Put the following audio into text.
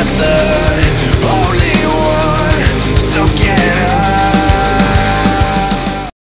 at the